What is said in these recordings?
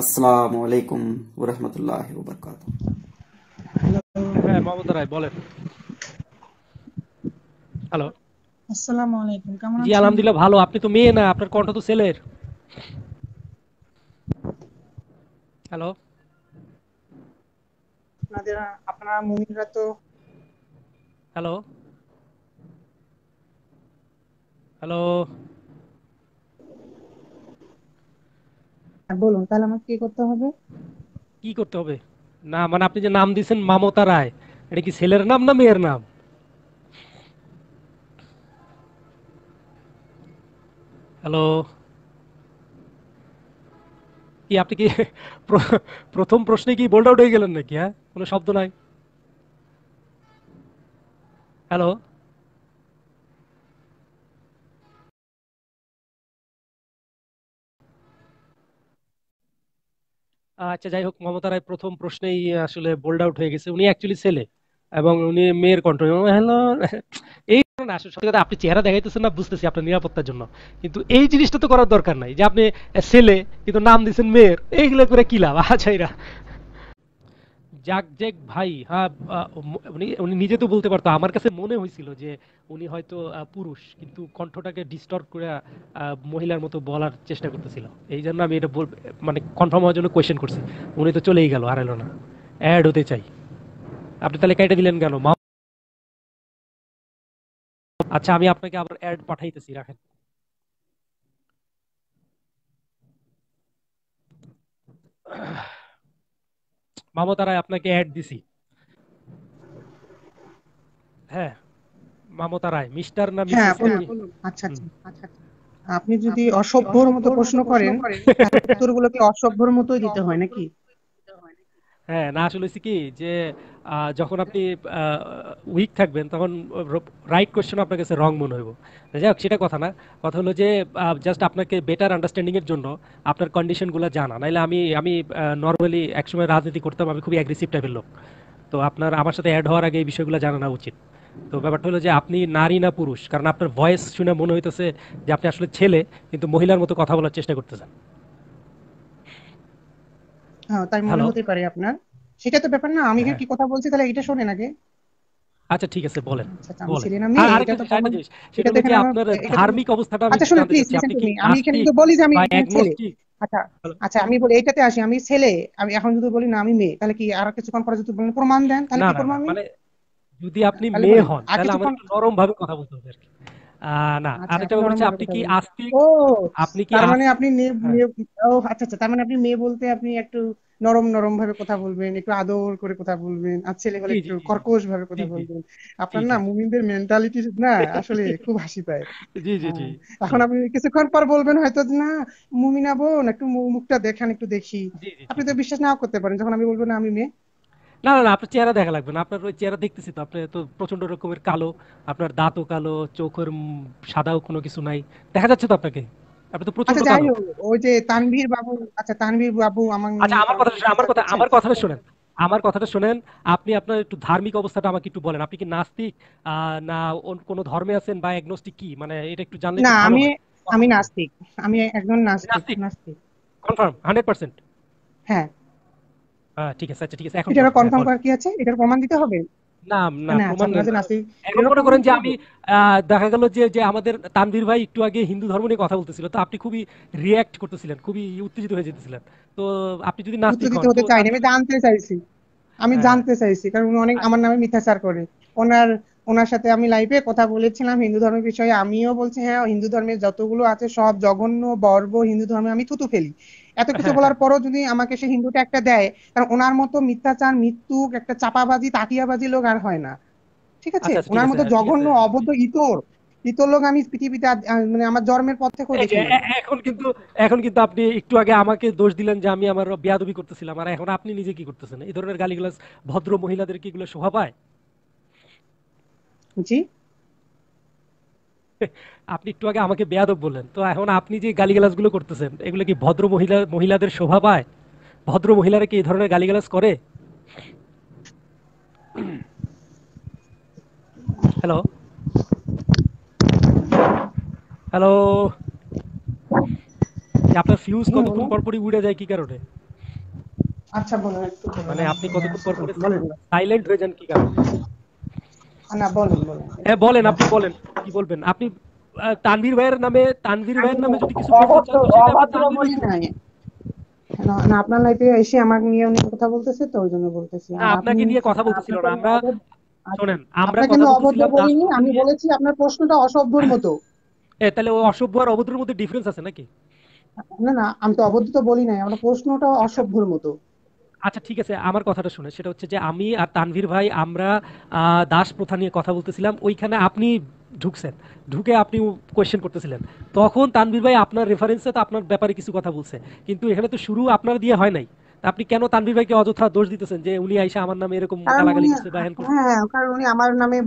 আসসালামু আলাইকুম ওরহমতুল্লাহ ওবরকাত। হ্যাঁ মমতা রায় বলেন। হ্যালো। আসসালামু আলাইকুম কেমন জি আলহামদুলিল্লাহ ভালো। আপনি তো মেয়ে না আপনার কণ্ঠ তো ছেলের। হ্যালো। আপনাদের আপনারা মুমিনরা তো হ্যালো। হ্যালো হ্যাঁ, বলুন, তাহলে আমাকে কি করতে হবে? কি করতে হবে? না মানে আপনি যে নাম দিয়েছেন মামতা রায়, এটা কি ছেলের নাম না মেয়ের নাম? হ্যালো? কি আপনি কি প্র- প্রথম প্রশ্নে কি বোল্ড আউট হয়ে গেলেন নাকি হ্যাঁ? কোনো শব্দ নাই? হ্যালো? আচ্ছা যাই হোক, মমতা রায় প্রথম প্রশ্নেই আসলে বোল্ড আউট হয়ে গেছে। উনি অ্যাকচুয়ালি ছেলে এবং উনি মেয়ের কণ্ঠ। হ্যালো এই আসলে আপনি চেহারা দেখাইতেছেন না, বুঝতেছি আপনার নিরাপত্তার জন্য। কিন্তু এই জিনিসটা তো করার দরকার নাই যে আপনি ছেলে, কিন্তু নাম দিয়েছেন মেয়ের, এইগুলো করে কি লাভ? আচ্ছা এরা জাক ভাই হ্যাঁ উনি উনি নিজে তো বলতে পারতো। আমার কাছে মনে হয়েছিল যে উনি হয়তো পুরুষ, কিন্তু কণ্ঠটাকে ডিস্টর্ব করে মহিলার মতো বলার চেষ্টা করতেছিল। এই জন্য আমি এটা মানে কনফার্ম হওয়ার জন্য কোয়েশ্চেন করছি। উনি তো চলেই গেল, আর এলো না। অ্যাড হতে চাই। আপনি তাহলে কেটে দিলেন কেন? মা আচ্ছা আমি আপনাকে আবার অ্যাড পাঠাইতেছি, রাখেন। মামতা রায় আপনাকে অ্যাড দিছি। হ্যাঁ মামতা রায় মিস্টার না হ্যাঁ মিসেস আচ্ছা আচ্ছা আচ্ছা আচ্ছা। আপনি যদি অসভ্যর মতো প্রশ্ন করেন উত্তরগুলোকে অসভ্যর মতোই দিতে হয় নাকি? হ্যাঁ না, আসলে হচ্ছে কি যে যখন আপনি উইক থাকবেন, তখন রাইট কোশ্চেন আপনার কাছে রং মনে হইব। যাই হোক, সেটা কথা না। কথা হলো যে জাস্ট আপনাকে বেটার আন্ডারস্ট্যান্ডিং এর জন্য আপনার কন্ডিশনগুলো জানা। নাইলে আমি আমি নর্মালি একসময় রাজনীতি করতাম, আমি খুবই অ্যাগ্রেসিভ টাইপের লোক। তো আপনার, আমার সাথে অ্যাড হওয়ার আগে এই বিষয়গুলো জানানো উচিত। তো ব্যাপারটা হলো যে, আপনি নারী না পুরুষ, কারণ আপনার ভয়েস শুনে মনে হইতেছে যে, আপনি আসলে ছেলে, কিন্তু মহিলার মতো কথা বলার চেষ্টা করতেছেন। তাই মনে হতে পারে আপনার। সেটা তো ব্যাপার না আমি হ্যাঁ। কি কথা বলছি তাহলে এটা শোনেন আগে। আচ্ছা ঠিক আছে বলেন। আচ্ছা আচ্ছা, তো সেটা তো আপনার ধার্মিক অবস্থাটা আচ্ছা শুনুন প্লিজ আমি এখানে কিন্তু বলি যে আমি ছেলে। আচ্ছা আচ্ছা আমি বলি এইটাতে আসি আমি ছেলে আমি এখন যদি বলি না আমি মেয়ে। তাহলে কি আর কিছুক্ষণ পরে যদি বলেন প্রমাণ দেন তাহলে কি আমি? মানে যদি আপনি মেয়ে হন তাহলে একটু নরম ভাবে কথা বলতে হবে আর কি। না আচ্ছা আরেকটা আপনি ব্যাপার হচ্ছে আপনি কি আস্তিক? আপনি কি তার মানে আপনি হ্যাঁ। আচ্ছা আচ্ছা তার মানে আপনি মেয়ে বলতে আপনি একটু নরম নরম ভাবে কথা বলবেন একটু আদর করে কথা বলবেন আর ছেলে হলে একটু কর্কশ ভাবে কথা বলবেন। আপনার না মুমিনদের মেন্টালিটি না আসলে খুব হাসি পায়। জি জি জি। হ্যাঁ এখন আপনি কিছুক্ষণ পর বলবেন হয়তো না মুমিনা বোন একটু মুখটা দেখান একটু দেখি। আপনি তো বিশ্বাস নাও করতে পারেন যখন আমি বলব না আমি মেয়ে না না না আপনার চেহারা দেখা লাগবে না। আপনার ওই চেহারা দেখতেছি তো আপনি তো প্রচণ্ড রকমের কালো আপনার দাঁতও কালো চোখের সাদাও কোনো কিছু নাই। দেখা যাচ্ছে তো আপনাকে? আপনি তো আচ্ছা প্রচণ্ড কালো ওই যে তানভীর বাবু আচ্ছা তানভীর বাবু আমার আচ্ছা আমার শুনেন, আমার কথা আমার কথাটা শোনেন। আমার কথাটা শোনেন আপনি আপনার একটু ধার্মিক অবস্থাটা আমাকে একটু বলেন। আপনি কি নাস্তিক? আহ, না কোনো ধর্মে আছেন বা এগনোস্টিক কি? মানে এটা একটু জানলে না আমি আমি নাস্তিক। আমি একজন নাস্তিক নাস্তিক? কনফার্ম হান্ড্রেড পার্সেন্ট হ্যাঁ হ্যাঁ। ঠিক আছে আচ্ছা ঠিক আছে এখন কনফার্ম করার কি আছে? এটার প্রমাণ দিতে হবে? না না না আচ্ছা প্রমাণ এখন মনে করেন যে আমি দেখা গেল যে যে আমাদের তানভীর ভাই একটু আগে হিন্দু ধর্ম নিয়ে কথা বলতেছিল তো আপনি খুবই রিয়্যাক্ট করতেছিলেন খুবই উত্তেজিত হয়ে যেতেছিলেন। তো আপনি যদি নাস্তিক হন হতে আমি জানতে চাইছি। আমি হ্যাঁ। জানতে চাইছি কারণ উনি অনেক আমার নামে মিথ্যাচার করে। ওনার ওনার সাথে আমি লাইভে কথা বলেছিলাম হিন্দু ধর্মের বিষয়ে আমিও বলছি হ্যাঁ হিন্দু ধর্মের যতগুলো আছে সব জঘন্য বর্ব হিন্দু ধর্মে আমি থুতু ফেলি। এত কিছু হ্যাঁ। বলার হ্যাঁ পরও যদি আমাকে সে হিন্দুটা একটা দেয় কারণ ওনার মতো মিথ্যাচার মৃত্যুক একটা চাপাবাজি তাকিয়াবাজি লোক আর হয় না। ঠিক আছে? আচ্ছা আচ্ছা ওনার মতো জঘন্য আছে। অবৈধ ইতর ইতর লোক আমি পৃথিবীতে মানে আমার জন্মের পর এ- এখন কিন্তু এখন কিন্তু আপনি একটু আগে আমাকে দোষ দিলেন যে আমি আমার বেয়াদবি করতেছিলাম আর এখন আপনি নিজে কি করতেছেন? এই ধরনের গালিগালাজ ভদ্র মহিলাদের কি এগুলো শোভা পায়? জি। আপনি একটু আগে আমাকে বেয়াদব বললেন। তো এখন আপনি যে গালিগালাজগুলো করতেছেন এগুলো কি ভদ্র মহিলা মহিলাদের শোভা পায়? ভদ্র মহিলারা কি এই ধরনের গালিগালাজ করে? হ্যালো হ্যালো আপনার ফিউজ কতক্ষণ পর পরই উড়ে যায় কি কারণে? আচ্ছা বলেন একটু মানে আপনি কতক্ষণ পর পরে সাইলেন্ট হয়ে যান কি কারণে? না বলেন বলেন। হ্যাঁ বলেন আপনি বলেন। কি বলবেন? আপনি তানভীর ভাইয়ের নামে তানভীর ভাইয়ের নামে যদি কিছু বলতে চান না আপনার লাইফে এসে আমাকে নিয়ে উনি কথা বলতেছে তো ওই জন্য বলতেছি। আপনাকে নিয়ে কথা বলতেছিল না। আমরা শোনেন আমরা কথা অভদ্র বলিনি আমি বলেছি আপনার প্রশ্নটা অসভ্যর মতো। এ, তাহলে ও অসভ্য আর অভদ্রের মধ্যে ডিফারেন্স আছে নাকি? না না আমি তো অভদ্র তো বলি নাই আমার প্রশ্নটা অসভ্যর মতো। আচ্ছা ঠিক আছে আমার কথাটা শুনে। সেটা হচ্ছে যে আমি আর তানভীর ভাই আমরা দাস প্রথা নিয়ে কথা বলতেছিলাম। ওইখানে আপনি ঢুকছেন। ঢুকে আপনি কোয়েশ্চেন করতেছিলেন। তখন তানভীর ভাই আপনার রেফারেন্সে তো আপনার ব্যাপারে কিছু কথা বলছে। কিন্তু এখানে তো শুরু আপনার দিয়ে হয় নাই। আপনি কেন তানভীর ভাইকে অযথা দোষ দিতেছেন যে উনি আইসা আমার নামে এরকম গালাগালি করছে বা হ্যাঁ কারণ উনি আমার নামে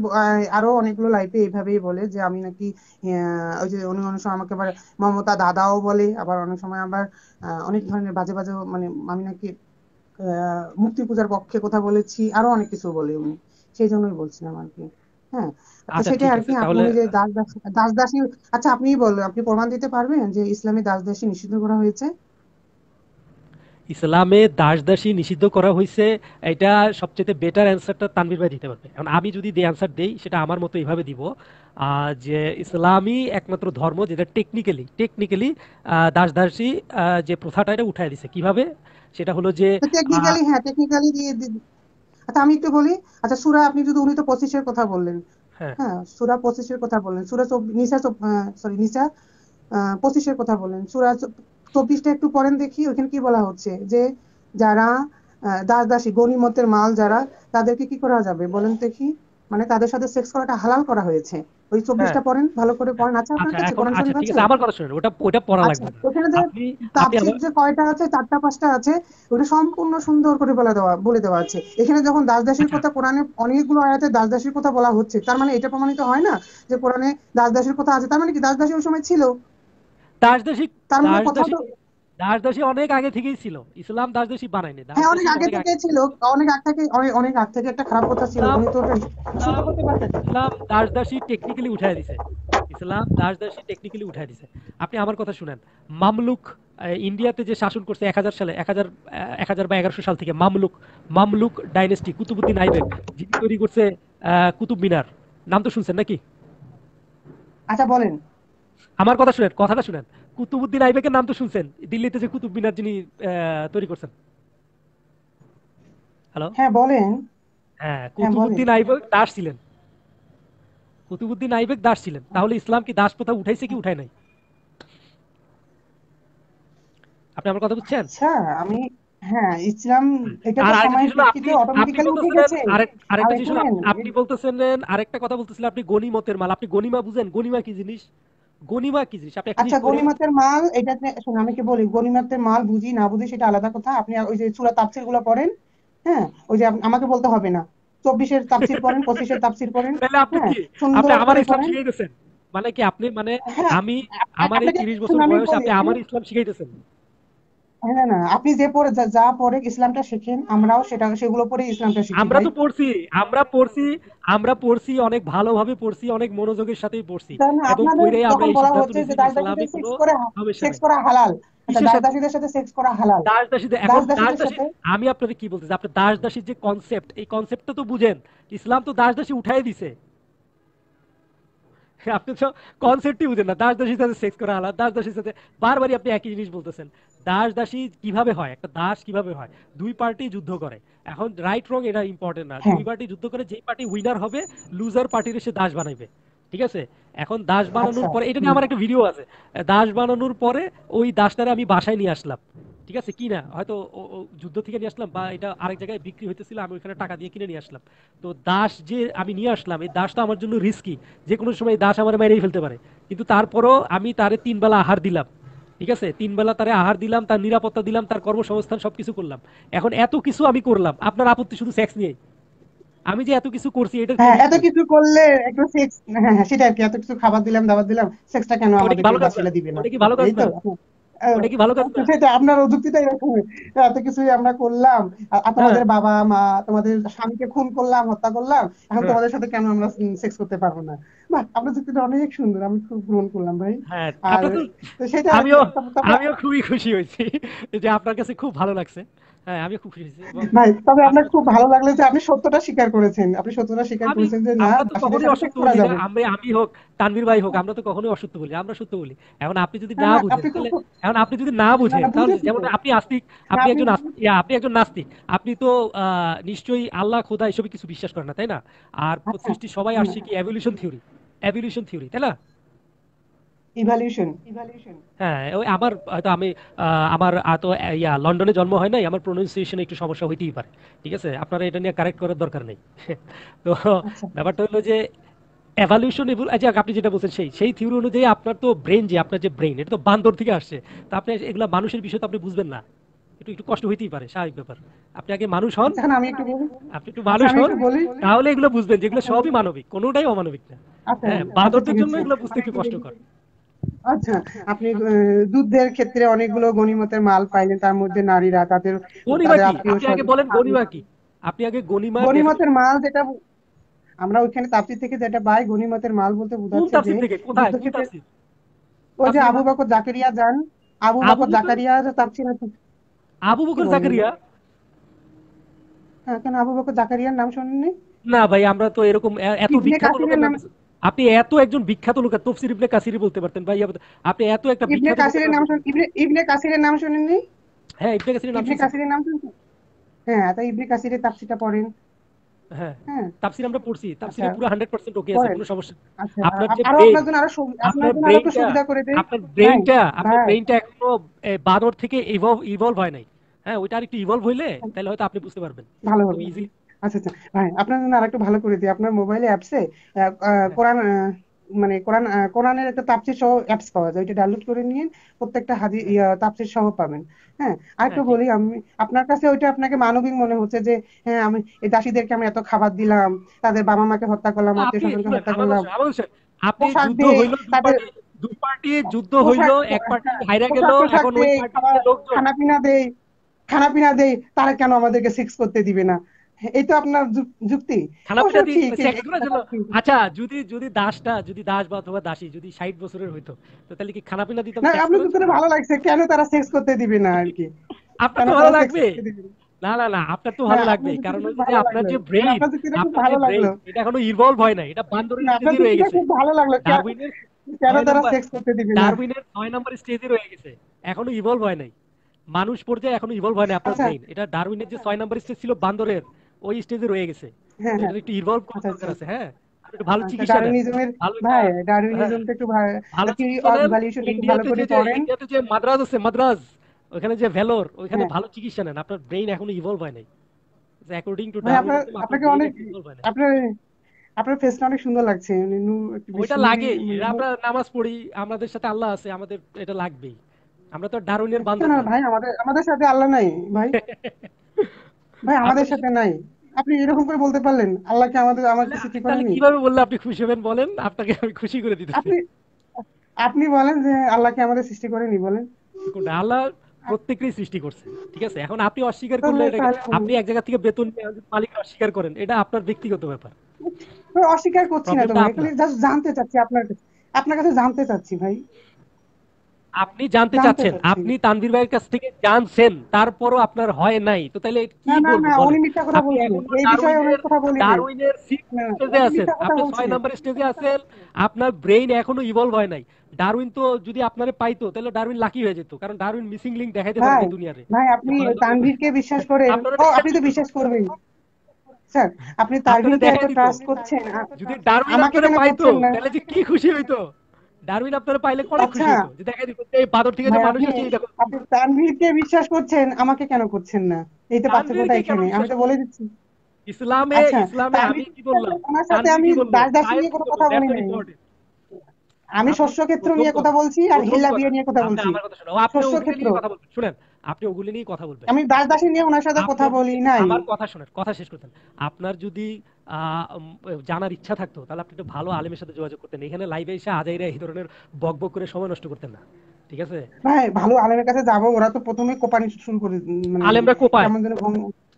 আরও অনেকগুলো লাইফে এইভাবেই বলে যে আমি নাকি ওই যে উনি অনেক সময় আমাকে আবার মমতা দাদাও বলে। আবার অনেক সময় আবার অনেক ধরনের বাজে বাজে মানে আমি নাকি মূর্তি পূজার পক্ষে কথা বলেছি আরও অনেক কিছু বলে উনি। সেই জন্যই বলছিলাম আর কি। হ্যাঁ তো আচ্ছা, সেটাই আর কি আপনি যে দাস দাসী দাস আচ্ছা আপনি বলুন আপনি প্রমাণ দিতে পারবেন যে ইসলামে দাস দাসী নিষিদ্ধ করা হয়েছে? ইসলামে দাস দাসী নিষিদ্ধ করা হয়েছে এটা সবচেয়ে বেটার অ্যান্সারটা তানভীর ভাই দিতে পারবে। এখন আমি যদি অ্যান্সার দেই সেটা আমার মতো এইভাবে দিব। যে ইসলামই একমাত্র ধর্ম যেটা টেকনিক্যালি টেকনিক্যালি দাস দাসী যে প্রথাটা এটা উঠায় দিছে। কীভাবে? সেটা হলো যে টেকনিক্যালি হ্যাঁ টেকনিক্যালি আচ্ছা আমি একটু বলি। আচ্ছা সুরা আপনি যদি উনি তো পঁচিশের কথা বললেন। হ্যাঁ। হ্যাঁ সুরা পঁচিশের কথা বললেন। সুরা নিসা সরি নিসা পঁচিশের কথা বললেন। সুরা চব্বিশটা একটু পড়েন দেখি ওখানে কি বলা হচ্ছে? যে যারা দাস দাসী গনিমতের মাল যারা তাদেরকে কি করা যাবে? বলেন দেখি। মানে তাদের সাথে সেক্স করাটা হালাল করা হয়েছে। ওই চব্বিশটা পড়েন ভালো করে পড়েন। আচ্ছা আপনার আচ্ছা কাছে কোরআন আচ্ছা শরীফ আছে? আছে আমার কথা শুনেন ওটা ওটা পড়া আচ্ছা লাগবে ওখানে যে তাফসীর যে কয়টা আছে চারটা পাঁচটা আছে ওটা সম্পূর্ণ সুন্দর করে বলে দেওয়া বলে দেওয়া আছে। এখানে যখন দাস দাসীর আচ্ছা। কথা কোরআনে অনেকগুলো আয়াতে দাস দাসীর কথা বলা হচ্ছে তার মানে এটা প্রমাণিত হয় না যে কোরআনে দাস দাসীর কথা আছে। তার মানে কি দাস দাসী ওই সময় ছিল? তার মানে কথা দাসী তো দাস দাসী অনেক আগে থেকেই ছিল। ইসলাম দাস দাসী বানায়নি হ্যাঁ অনেক আগে অনেক থেকে ছিল। অনেক আগ থেকে অনেক আগ থেকে একটা খারাপ কথা ছিল। উনি তো শুদ্ধ করতে পারতেন ইসলাম দাস দাসী টেকনিক্যালি উঠায় দিছে। ইসলাম দাস দাসী টেকনিক্যালি উঠায় দিছে। আপনি আমার কথা শুনেন। মামলুক ইন্ডিয়াতে যে শাসন করছে এক হাজার সালে এক হাজার এক হাজার বা এগারোশো সাল থেকে Mamluk Mamluk dynasty Qutubuddin Aibak যিনি তৈরি করছে কুতুব মিনার। নাম তো শুনছেন নাকি? আচ্ছা বলেন। আমার কথা শুনেন কথাটা শুনেন। কুতুবুদ্দিন আইবেকের নাম তো শুনছেন? দিল্লিতে যে কুতুব মিনার যিনি তৈরি করছেন। হ্যালো? হ্যাঁ বলেন। হ্যাঁ কুতুবুদ্দিন আইবেক দাস ছিলেন। কুতুবুদ্দিন আইবেক দাস ছিলেন। তাহলে ইসলাম কি দাস প্রথা উঠাইছে কি উঠায় নাই? আপনি আমার কথা বুঝছেন? আচ্ছা আমি হ্যাঁ ইসলাম এটা আপনি বলতেছিলেন আরেকটা কথা বলতেছিলেন আপনি গনিমতের মাল আপনি গনিমা বুঝেন গনিমা কি জিনিস? গনিমা কি জিনিস? আপনি একটা আচ্ছা গনিমাতের মাল এটা শুনুন আমি কি বলি গনিমতের মাল বুঝি না বুঝি সেটা আলাদা কথা। আপনি ওই যে সূরা তাফসীরগুলো পড়েন হ্যাঁ? ওই যে আমাকে বলতে হবে না। চব্বিশের তাফসীর পড়েন পঁচিশের তাফসীর পড়েন তাহলে আপনি হ্যাঁ? কি আপনি আমার ইসলাম শিখিয়ে শিখাই দিয়েছেন মানে কি আপনি মানে হ্যাঁ, আমি আমার এই তিরিশ বছর বয়স আপনি আমার ইসলাম শিখাইতেছেন? হ্যাঁ, না না আপনি যে পড়ে যা পড়ে ইসলামটা শেখেন আমরাও সেটা সেগুলো পড়ে ইসলামটা শিখি আমরা তো পড়ছি আমরা পড়ছি আমরা পড়ছি অনেক ভালোভাবে পড়ছি অনেক মনোযোগের সাথেই পড়ছি। এবং পড়ে আমরা এই সিদ্ধান্ত নিয়েছি ইসলামে কোনো সেক্স করা হালাল হালাল। আমি আপনাদের কি বলতেছি আপনি দাস দাসীর যে কনসেপ্ট এই কনসেপ্টটা তো বুঝেন ইসলাম তো দাস দাসী উঠাই দিছে। আপনি তো কনসেপ্টই বুঝেন না দাস দাসীর সাথে সেক্স করা আলাদা দাস দাসীর সাথে বারবারই আপনি একই জিনিস বলতেছেন। দাস দাসী কীভাবে হয়? একটা দাস কীভাবে হয়? দুই পার্টি যুদ্ধ করে। এখন রাইট রং এটা ইম্পর্টেন্ট না। হ্যাঁ। দুই পার্টি যুদ্ধ করে যেই পার্টি উইনার হবে লুজার পার্টির সে দাস বানাইবে। ঠিক আছে? এখন দাস বানানোর আচ্ছা, পরে এটা নিয়ে আমার একটা ভিডিও আছে। দাস বানানোর পরে ওই দাসটারে আমি বাসায় নিয়ে আসলাম। ঠিক আছে? কি না? হয়তো যুদ্ধ থেকে নিয়ে আসলাম বা এটা আরেক জায়গায় বিক্রি হইতেছিল আমি ওইখানে টাকা দিয়ে কিনে নিয়ে আসলাম। তো দাস যে আমি নিয়ে আসলাম এই দাসটা আমার জন্য রিস্কি যে কোনো সময় দাস আমার মেরেই ফেলতে পারে। কিন্তু তারপরও আমি তারে তিন বেলা আহার দিলাম। ঠিক আছে? তিন বেলা তারে আহার দিলাম তার নিরাপত্তা দিলাম তার কর্মসংস্থান সবকিছু করলাম। এখন এত কিছু আমি করলাম আপনার আপত্তি শুধু সেক্স নিয়ে আমি যে এত কিছু করছি এটা হ্যাঁ এত কিছু করলে একটু সেক্স হ্যাঁ হ্যাঁ সেটা আর কি এত কিছু খাবার দিলাম দাবার দিলাম সেক্সটা কেন আমাদের ভালো কাজ দিবেন দিবে না? ওটা কি ভালো কাজ? ওটা কি ভালো কাজ সেটা আপনার যুক্তিটা এরকম। এত কিছুই আমরা করলাম। তোমাদের বাবা মা তোমাদের স্বামীকে খুন করলাম হত্যা করলাম। এখন হ্যাঁ। তোমাদের সাথে কেন আমরা সেক্স করতে পারব না? বাহ আপনার যুক্তিটা অনেক সুন্দর। আমি খুব গ্রহণ করলাম ভাই। হ্যাঁ আর সেটা আমিও আমিও খুবই খুশি হয়েছি যে আপনার কাছে খুব ভালো লাগছে। হ্যাঁ আমিও খুব খুশি ভাই তবে আপনার খুব ভালো লাগল যে আপনি সত্যটা স্বীকার করেছেন। আপনি সত্যটা স্বীকার করেছেন যে না আমরা তো কখনোই অসত্য বলি না। আমি হোক তানভীর ভাই হোক আমরা তো কখনোই অসত্য বলি আমরা সত্য বলি। এখন আপনি যদি না, বুঝেন এখন আপনি যদি না বুঝেন তাহলে যেমন আপনি আস্তিক আপনি একজন আপনি একজন নাস্তিক। আপনি তো আহ, নিশ্চয়ই আল্লাহ খোদা এসবে কিছু বিশ্বাস করেন না তাই না? আর আচ্ছা। সৃষ্টি সবাই আসছে কি? এভলিউশন থিওরি এভলিউশন থিওরি তাই না? ইভ্যালুয়েশন হ্যাঁ ওই আমার হয়তো আমি আমার তো ইয়া লন্ডনে জন্ম হয় নাই আমার প্রোনাউন্সিয়েশনে একটু সমস্যা হইতেই পারে ঠিক আছে? আপনারা এটা নিয়ে কারেক্ট করার দরকার নেই। তো আচ্ছা। ব্যাপারটা হলো যে এভালিউশন আচ্ছা আপনি যেটা বলছেন সেই সেই থিওরি অনুযায়ী আপনার তো ব্রেন যে আপনার যে ব্রেন এটা তো বান্দর থেকে আসছে। তো আপনি এগুলা মানুষের বিষয় তো আপনি বুঝবেন না। একটু একটু কষ্ট হইতেই পারে স্বাভাবিক ব্যাপার। আপনি আগে মানুষ হন। এখন আমি একটু বলি। আপনি একটু মানুষ হন তাহলে এগুলো বুঝবেন যেগুলো সবই মানবিক কোনোটাই অমানবিক না। আচ্ছা হ্যাঁ আচ্ছা, বান্দরদের জন্য এগুলো বুঝতে একটু কষ্টকর। আচ্ছা আপনি আহ, যুদ্ধের ক্ষেত্রে অনেকগুলো গনিমতের মাল পাইলেন তার মধ্যে নারীরা তাদের আপনি আগে বলেন গনিমা কি? আপনি আগে গনিমা গনিমতের মাল যেটা আমরা ওইখানে তাফসীর থেকে যেটা পাই গনিমতের মাল বলতে বোঝাচ্ছে যে থেকে? কোথায়? ওই যে আবু বকর জাকারিয়া যান আবু বকর? জাকারিয়া তাফসীর আছে। আবু বকর জাকারিয়া? হ্যাঁ কেন আবু বকর জাকারিয়ার নাম শোনেননি? না ভাই আমরা তো এরকম এত বিখ্যাত নাম- আপনি এত একজন বিখ্যাত লোক তফসির ইবনে কাসিরি বলতে পারতেন। ভাই আপনি এত একটা ইবনে কাসিরের নাম শুন ইবনে ইবনে কাসিরের নাম শোনেননি? হ্যাঁ ইবনে কাসিরের নাম ইবনে কাসিরের নাম শুনছেন? হ্যাঁ তাই ইবনে কাসিরের তাফসীরটা পড়েন। হ্যাঁ হ্যাঁ। তাফসির আমরা পড়ছি। তাফসিরে আচ্ছা। পুরো 100% ওকে আছে কোনো সমস্যা আচ্ছা। আপনার যে আপনার জন্য আরও আপনার জন্য আরও সুবিধা করে দেই আপনার ব্রেইনটা আপনার ব্রেইনটা এখনও এ, বানর থেকে ইভলভ ইভলভ হয় নাই। হ্যাঁ ওইটা আর একটু ইভলভ হইলে তাহলে হয়তো আপনি বুঝতে পারবেন। ভালো হবে। ইজি আচ্ছা আচ্ছা। ভাই আপনার জন্য আরেকটু ভালো করে দিই। আপনার মোবাইলে অ্যাপসে কোরআন মানে কোরআন কোরআনের একটা তাফসীর সহ অ্যাপস পাওয়া যায়। ওইটা ডাউনলোড করে নিয়ে প্রত্যেকটা হাদি ইয়া, তাফসীর সহ পাবেন। হ্যাঁ আরেকটু হ্যাঁ, বলি আমি আপনার কাছে ওইটা আপনাকে মানবিক মনে হচ্ছে যে হ্যাঁ আমি এই দাসীদেরকে আমি এত খাবার দিলাম তাদের বাবা মাকে হত্যা করলাম আত্মীয় স্বজনকে হত্যা করলাম। পোশাক যুদ্ধ দিয়ে তাদের- দুই পার্টি যুদ্ধ হইল এক পার্টি হাইরা গেল এখন ওই দেই, পার্টির লোকজন খানা পিনা দেই খানা পিনা দেই তারা কেন আমাদেরকে সিক্স করতে দিবে না? তো আপনার যুক্তি আচ্ছা যদি যদি দাসটা যদি দাস বা অথবা দাসী যদি ষাট বছরের হইতো তো তাহলে কি খানাপিনা দিতাম না আপনার জন্য? ভালো লাগছে কেন তারা সেক্স করতে দিবে না আর কি আপনার ভালো লাগবে না? না না না আপনার তো ভালো লাগবে কারণ হচ্ছে আপনার যে। ব্রেইন আপনার যে লাগল। এটা এখনও ইভলভ হয় নাই এটা বান্দরের না, স্টেজে রয়ে গেছে খুব ভালো লাগল ডারউইনের কেন তারা সেক্স করতে দিবে না ডারউইনের ছয় নম্বর স্টেজে রয়ে গেছে এখনও ইভলভ হয় নাই মানুষ পর্যায়ে এখনও ইভলভ হয় নাই আপনার আচ্ছা। ব্রেইন এটা ডারউইনের যে ছয় নম্বর স্টেজ ছিল বান্দরের ওই স্টেজে রয়ে গেছে। হ্যাঁ হ্যাঁ। একটু আচ্ছা, দরকার আচ্ছা। আছে হ্যাঁ? ভালো চিকিৎসা নেন ভাই ডারউইনিজমটা একটু ভালো theory চিকিৎসা of নেন। evolution একটু ভালো করে যে- যে পড়েন। ইন্ডিয়াতে যে মাদ্রাজ আছে মাদ্রাজ ওখানে যে ভেলোর ওখানে। ভালো চিকিৎসা নেন। আপনার ব্রেইন এখনও ইভলভ হয় নাই। অ্যাকর্ডিং টু আপনার আপনাকে অনেক আপনার আপনার ফেসটা অনেক সুন্দর লাগছে। নূর একটু বেশি ওইটা লাগে। আমরা নামাজ পড়ি আমাদের সাথে আল্লাহ আছে আমাদের এটা লাগবেই। আমরা তো না না। ভাই আমাদের আমাদের সাথে আল্লাহ নাই ভাই। ভাই আমাদের সাথে নাই। আপনি এরকম করে বলতে পারলেন? আল্লাহকে আমাদের আমাকে সৃষ্টি তাহলে করেনি কীভাবে বললে আপনি খুশি হবেন? বলেন আপনাকে আমি খুশি করে দিতেছি। আপনি আপনি বলেন যে আল্লাহকে আমাদের সৃষ্টি করেনি? বলেন? আল্লাহ প্রত্যেকেরই সৃষ্টি করছে ঠিক আছে? এখন আপনি অস্বীকার করলে তাহলে- আপনি এক জায়গা থেকে বেতন নিয়ে মালিক অস্বীকার করেন এটা আপনার ব্যক্তিগত ব্যাপার। অস্বীকার করছি না তো জাস্ট জানতে চাচ্ছি আপনার কাছে আপনার কাছে জানতে চাচ্ছি ভাই। আপনি জানতে চাচ্ছেন আপনি তানভীর ভাইয়ের কাছ থেকে জানছেন তারপরও আপনার হয় নাই। তো তাহলে কি না না বলব না উনি মিথ্যা কথা বলছেন। এই বিষয়ে অনেক কথা বলি ডারউইনের স্টেজে আছেন। আপনি বলছেন। ছয় নম্বর স্টেজে আছেন। আপনার ব্রেইন এখনও ইভলভ হয় নাই। ডারউইন তো যদি আপনারে পাইতো তাহলে ডারউইন লাকি হয়ে যেত। কারণ ডারউইন মিসিং লিংক দেখাইতে ভাই পারে দুনিয়ারে ভাই আপনি তানভীরকে বিশ্বাস করেন আপনি তো বিশ্বাস করবেন। স্যার আপনি তানভীরকে এত ট্রাস্ট করছেন। যদি ডারউইন আমাকে পাইতো তাহলে যে কি খুশি হইতো? ডারউইন আপনারা পাইলে কোন খুশি হতো। যে দেখাই দিত এই বাদর থেকে যে মানুষ হচ্ছে দেখো। আপনি তানভীরকে বিশ্বাস করছেন আমাকে কেন করছেন না? এই তো পার্থক্যটা এখানে আমি তো বলে দিচ্ছি। ইসলামে আচ্ছা, ইসলামে আমি কি বললাম? আমার সাথে আমি দাস দাস নিয়ে কোনো কথা বলি না আমি শস্য ক্ষেত্র নিয়ে কথা বলছি আর হিল্লা বিয়ে নিয়ে কথা বলছি। আমার কথা শোনো। আপনি কথা বলছেন শুনেন আপনি ওগুলি নিয়ে কথা বলবেন। আমি দাস দাসী নিয়ে ওনার সাথে কথা বলি নাই। আমার কথা শুনেন কথা শেষ করতেন আপনার যদি জানার ইচ্ছা থাকতো তাহলে আপনি একটু ভালো আলেমের সাথে যোগাযোগ করতেন। এখানে লাইভে এসে আজাইরা এই ধরনের বক বক করে সময় নষ্ট করতেন না। ঠিক আছে? ভাই ভালো আলেমের কাছে যাব ওরা তো প্রথমে কোপানি শুরু করে মানে আলেমরা কোপায়?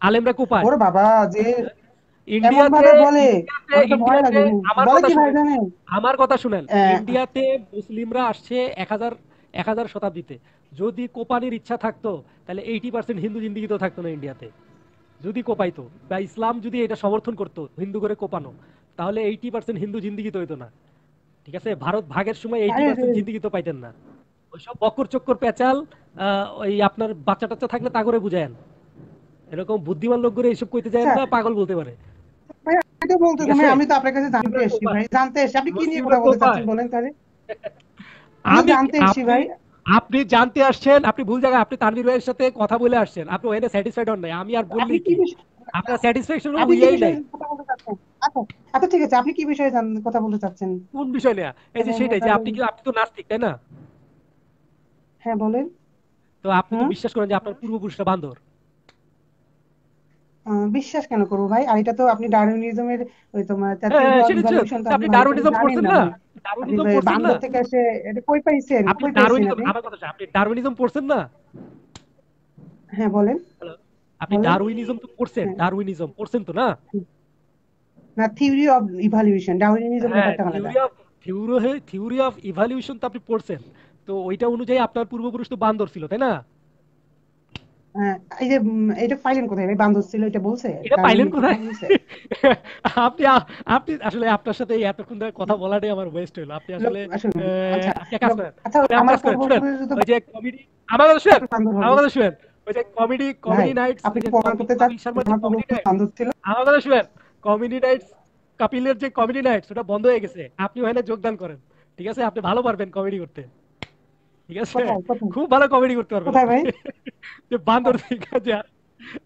আলেমরা কোপায়। ওরে বাবা যে আমার কথা শুনেন। আহ, ইন্ডিয়াতে মুসলিমরা আসছে এক হাজার এক হাজার শতাব্দীতে। যদি কোপানির ইচ্ছা থাকতো তাহলে এইটি পার্সেন্ট হিন্দু জিন্দিগি তো থাকতো না ইন্ডিয়াতে। যদি কোপাইতো বা ইসলাম যদি এটা সমর্থন করতো হিন্দু করে কোপানো তাহলে এইটি পার্সেন্ট হিন্দু জিন্দিগি তো হইতো না। ঠিক আছে? ভারত ভাগের সময় এইটি পার্সেন্ট জিন্দিগি তো পাইতেন না। ওইসব বক্কর চক্কর পেঁচাল ওই আপনার বাচ্চা টাচ্চা থাকলে তা করে বুঝায়েন। এরকম বুদ্ধিমান লোক করে এইসব কইতে যায় না। পাগল বলতে পারে। আমি তো আপনার কাছে জানতে এসেছি ভাই। জানতে এসেছি। আপনি কি নিয়ে কথা বলতে চাচ্ছেন? বলেন তাহলে। আমি আপনি ভাই। আপনি জানতে আসছেন আপনি ভুল জায়গায় আপনি তানভীর ভাইয়ের সাথে কথা বলে আসছেন। আপনি ওখানে স্যাটিসফাইড হন নাই। আমি আর বললি কি আপনার স্যাটিসফ্যাকশন বিষয়ে নাই। আচ্ছা আচ্ছা ঠিক আছে। আপনি কি বিষয়ে কথা বলতে চাচ্ছেন? কোন বিষয় নিয়ে? এই যে হ্যাঁ, সেটাই যে আপনি কি আপনি তো নাস্তিক তাই না? হ্যাঁ বলেন। তো আপনি তো বিশ্বাস করেন যে আপনার পূর্বপুরুষরা বান্দর। বিশ্বাস কেন করব ভাই? আর এটা তো আপনি ডারউইনিজমের ওই তোমার হ্যাঁ, হ্যাঁ। আপনি ডারউইনিজম পড়ছেন না না ভাই। আপনি ডারউইনিজম ভাই পড়ছেন না। বান্দর থেকে এসে এটা কই পাইছেন? আপনি ডারউইনিজম আমার কথা আপনি ডারউইনিজম পড়ছেন না? হ্যাঁ বলেন। আপনি ডারউইনিজম তো পড়ছেন হ্যাঁ। ডারউইনিজম পড়ছেন তো না? না থিওরি অফ ডারউইনিজম হ্যাঁ ব্যাপারটা আলাদা। Theory of theory theory of evolution তো আপনি পড়ছেন। তো ওইটা অনুযায়ী আপনার পূর্বপুরুষ তো বান্দর ছিল তাই না? এই যে এটা পাইলেন কোথায়? বান্দর ছিল এটা বলছে? এটা পাইলেন কোথায়? আপনি আপনি আসলে আপনার সাথে এতক্ষণ ধরে কথা বলাটাই আমার ওয়েস্ট হলো। আপনি আসলে আচ্ছা, আচ্ছা, আমার ওই যে কমেডি আমার কথা শুনেন আমার কথা শুনেন ওই যে কমেডি কমেডি ভাই, নাইটস আপনি করতে পূর্বপুরুষ বান্দর ছিল? আমার কথা শুনেন কমেডি নাইটস কাপিলের যে কমেডি নাইটস ওটা বন্ধ হয়ে গেছে। আপনি ওখানে যোগদান করেন ঠিক আছে? আপনি ভালো পারবেন কমেডি করতে। ঠিক আছে? খুব ভালো কমেডি করতে পারবেন। কোথায় ভাই? যে বান্দর ঠিক আছে?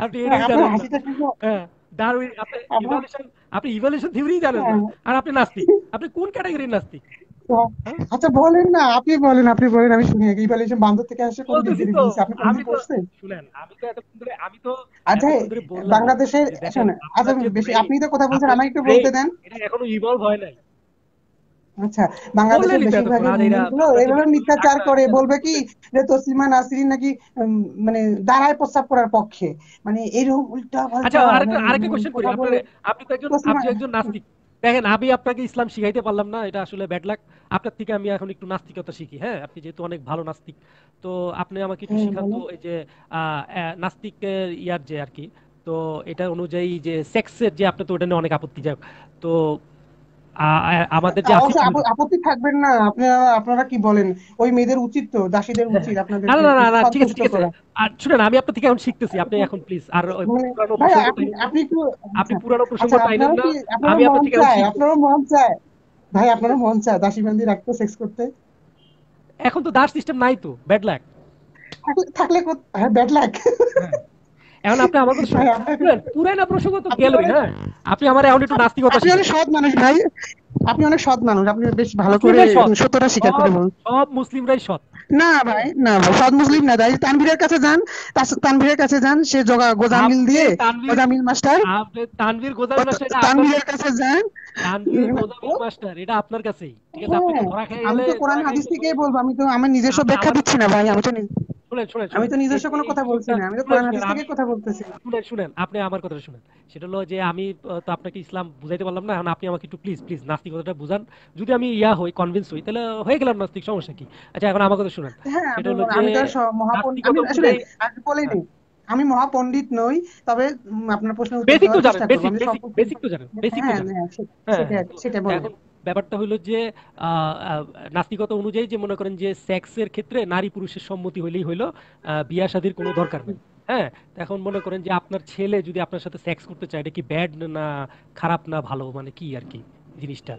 আপনি এটাই আপনার জানেন না। হাসিটা শুনব। হ্যাঁ ডারউইন আপনি ইভলিউশন আপনি ইভলিউশন থিওরি জানেন না। হ্যাঁ। আর আপনি নাস্তিক। আপনি কোন ক্যাটাগরির নাস্তিক? আচ্ছা বলেন না আপনি বলেন আপনি বলেন আমি শুনি। ইভালুয়েশন বান্দর থেকে আসে কোন ডিগ্রি দিয়েছে আপনি কোনদিন তো করছেন শুনেন আমি তো এতক্ষণ ধরে আমি তো আচ্ছা বাংলাদেশের যে শোনেন আচ্ছা বেশি আপনি তো কথা বলছেন আমাকে একটু বলতে দেন। এটা এখনও ইভলভ হয় নাই। আচ্ছা বাংলাদেশের বেশিরভাগ এইভাবে মিথ্যাচার করে বলবে কি যে তসলিমা নাসরিন নাকি মানে দাঁড়ায় প্রস্তাব করার পক্ষে। মানে এরকম উল্টা আচ্ছা আরেকটা আরেকটা কোশ্চেন করি। কথা আপনার আপনি তো একজন আপনি একজন নাস্তিক। দেখেন আমি আপনাকে ইসলাম শিখাইতে পারলাম না এটা আসলে ব্যাড লাক আপনার থেকে আমি এখন একটু নাস্তিকতা শিখি হ্যাঁ? আপনি যেহেতু অনেক ভালো নাস্তিক তো আপনি আমাকে একটু হ্যাঁ, শিখান তো এই যে নাস্তিকের ইয়ার যে আর কি। তো এটা অনুযায়ী যে সেক্সের যে আপনি তো ওটা নিয়ে অনেক আপত্তি যাক তো আমাদের যে আপ- আপত্তি থাকবেন না আপনারা আপনারা কি বলেন? ওই মেয়েদের উচিত তো দাসীদের উচিত আপনাদের না না না ঠিক আছে ঠিক আছে। আর শুনেন আমি আপনার থেকে এখন শিখতেছি আপনি এখন প্লিজ আর মানে পুরানো ভাই আপনি একটু আপনি পুরানো প্রসঙ্গ আচ্ছা টাইনেন না আমি আপনার থেকে আপনারও মন চায়? ভাই আপনারও মন চায় দাসী বান্দি রাখতে সেক্স করতে? এখন তো দাস সিস্টেম নাই তো ব্যাড লাক থাকলে- হ্যাঁ ব্যাড লাক এখন আপনি আমার কথা শুনেন, পুরানো প্রসঙ্গ তো গেলই হ্যাঁ? আপনি আমার এখন একটু নাস্তিকতা আপনি অনেক সৎ মানুষ ভাই। আপনি অনেক সৎ মানুষ। আপনি বেশ ভালো করে সত্যটা স্বীকার করে বলুন। সব মুসলিমরাই সৎ। না ভাই না ভাই সৎ মুসলিম না। তাই তানভীরের কাছে যান। তানভীরের কাছে যান। সে জগা গোজামিল দিয়ে গোজামিল মাস্টার। আপনি তানভীর গোজামিল মাস্টার তানভীরের কাছে যান। তানভীর গোজামিল মাস্টার এটা আপনার কাছেই। ঠিক আছে আপনি তো ধরা খেয়ে হ্যাঁ, আমি তো কোরআন হাদিস থেকেই বলব। আমি তো আমার নিজস্ব ব্যাখ্যা দিচ্ছি না ভাই। আমি তো আমি তো নিজস্ব কোনো কথা বলছি না আমি তো কোরআন হাদিস থেকে কথা বলতেছি। শুনেন শুনেন আপনি আমার কথাটা শুনেন। সেটা হলো যে আমি তো আপনাকে ইসলাম বুঝাইতে পারলাম না এখন আপনি আমাকে একটু প্লিজ প্লিজ নাস্তিক কথাটা বুঝান। যদি আমি ইয়া হই কনভিন্স হই তাহলে হয়ে গেলাম নাস্তিক সমস্যা কি? আচ্ছা এখন আমার কথা শুনেন। হ্যাঁ সেটা আমি- হলো আমি তো মহাপণ্ডিত আমি আসলে আমি বলিনি। আমি মহাপণ্ডিত নই তবে আপনার উত্তর বেসিক তো জানেন বেসিক বেসিক তো জানেন বেসিক তো হ্যাঁ জানেন। হ্যাঁ হ্যাঁ, সেটা সেটা বলুন ব্যাপারটা হলো যে নাস্তিকতা অনুযায়ী যে মনে করেন যে সেক্সের ক্ষেত্রে নারী পুরুষের সম্মতি হইলেই হইল বিয়া শাদীর কোনো দরকার নেই। হ্যাঁ এখন মনে করেন যে আপনার ছেলে যদি আপনার সাথে সেক্স করতে চায় এটা কি ব্যাড না খারাপ না ভালো? মানে কি আর কি জিনিসটা?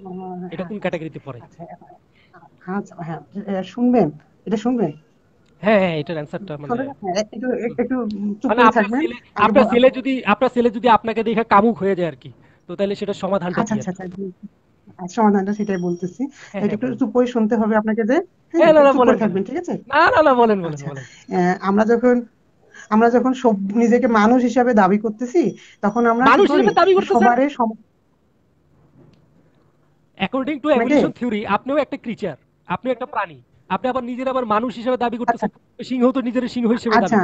এটা কোন ক্যাটাগরিতে পড়ে? আচ্ছা আচ্ছা হ্যাঁ শুনবেন এটা শুনবেন? হ্যাঁ হ্যাঁ এটার অ্যান্সারটা মানে? হ্যাঁ, একটু একটু চুপ মানে করে আপনার থাকবেন। ছেলে আপনার ছেলে যদি আপনার ছেলে যদি আপনাকে দেখে কামুক হয়ে যায় আর কি তো তাহলে সেটা সমাধানটা আচ্ছা কি আচ্ছা আচ্ছা আচ্ছা, সমাধানটা সেটাই বলতেছি। হ্যাঁ, এটা একটু হ্যাঁ, চুপ করে শুনতে হবে আপনাকে যে হ্যাঁ, থাকবেন ঠিক আছে? না না না বলেন বলেন আচ্ছা। আমরা যখন আমরা যখন সব নিজেকে মানুষ হিসাবে দাবি করতেছি তখন আমরা কি মানুষ হিসেবে দাবি করতেছেন? অ্যাকর্ডিং টু এভলিউশন থিওরি আপনিও একটা ক্রিচার আপনিও একটা প্রাণী। আপনি আবার নিজের আবার মানুষ হিসেবে দাবি করতেছেন। সিংহ তো নিজের সিংহ হিসেবে দাবি আচ্ছা?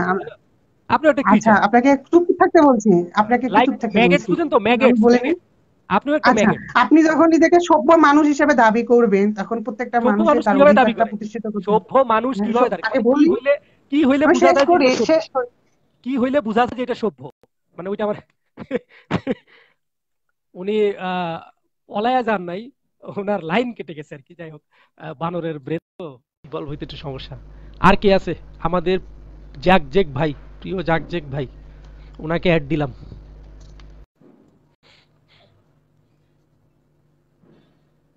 আপনি একটা আচ্ছা ক্রিচার আপনাকে চুপ থাকতে বলছি আপনাকে একটু চুপ থাকতে ম্যাগেট বুঝেন তো ম্যাগেট বলে আচ্ছা আপনি যখন নিজেকে সভ্য মানুষ হিসেবে দাবি করবেন তখন প্রত্যেকটা মানুষের তার অধিকারটা প্রতিষ্ঠিত করতে সভ্য মানুষ হ্যাঁ, কীভাবে সব- দাবি কি হইলে কি হইলে বোঝা যায় কি হইলে বোঝা যায় যে এটা সভ্য? মানে ওইটা আমার উনি পলায়া যান নাই। ওনার লাইন কেটে গেছে আর কি যাই হোক। আহ, বানরের ব্রেন। তো হইতে একটু সমস্যা। আর কে আছে? আমাদের জ্যাক জেক ভাই প্রিয় জ্যাক জেক ভাই। ওনাকে অ্যাড দিলাম।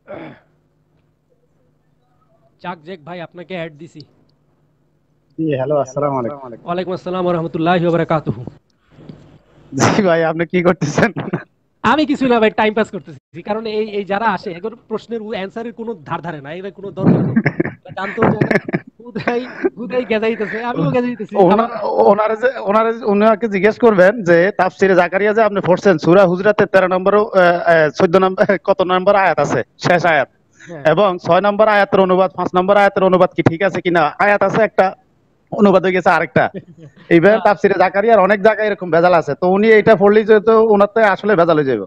জ্যাক জেক ভাই আপনাকে অ্যাড দিছি। জি হ্যালো আসসালামু আলাইকুম। ওয়ালাইকুম আসসালাম ওয়া রাহমাতুল্লাহি ওয়া বারাকাতুহু। জি ভাই আপনি কি করতেছেন? আমি কিছু না ভাই টাইম পাস করতেছি। কারণ এই এই যারা আসে এগুলো প্রশ্নের অ্যান্সারের কোনো ধার ধারে না। এর কোনো দরকার নেই। এরা জানতেও চায় না উদয় উদয় গেজাইতেছে আমিও গেজাইতেছি ওনা- ওনারে যে ওনারে ওনাকে জিজ্ঞেস করবেন যে তাফসিরে জাকারিয়া যে আপনি পড়ছেন সূরা হুজরাতে 13 নম্বর 14 নম্বর কত নম্বর আয়াত আছে? শেষ আয়াত। হ্যাঁ। এবং 6 নম্বর আয়াতের অনুবাদ 5 নম্বর আয়াতের অনুবাদ কি ঠিক আছে কিনা? আয়াত আছে একটা অনুবাদ হয়ে গেছে আরেকটা। এইভাবে তাফসিরে জাকারিয়ার অনেক জায়গায় এরকম ভেজাল আছে। তো উনি এটা পড়লেই যেহেতু ওনার আসলে ভেজাল হয়ে যাবে।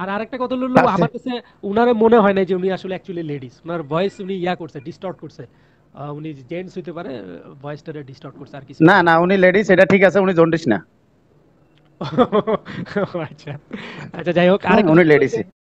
আর আরেকটা কথা হলো আমার কাছে উনারে মনে হয় না যে উনি আসলে অ্যাকচুয়ালি লেডিস উনার ভয়েস উনি ইয়া করছে ডিস্টর্ট করছে। উনি জেন্টস হইতে পারে ভয়েসটারে ডিস্টর্ট করছে আর কিছু না না উনি লেডিস এটা ঠিক আছে উনি জন্ডিস না। আচ্ছা। আচ্ছা যাই হোক আর উনি। হচ্ছে-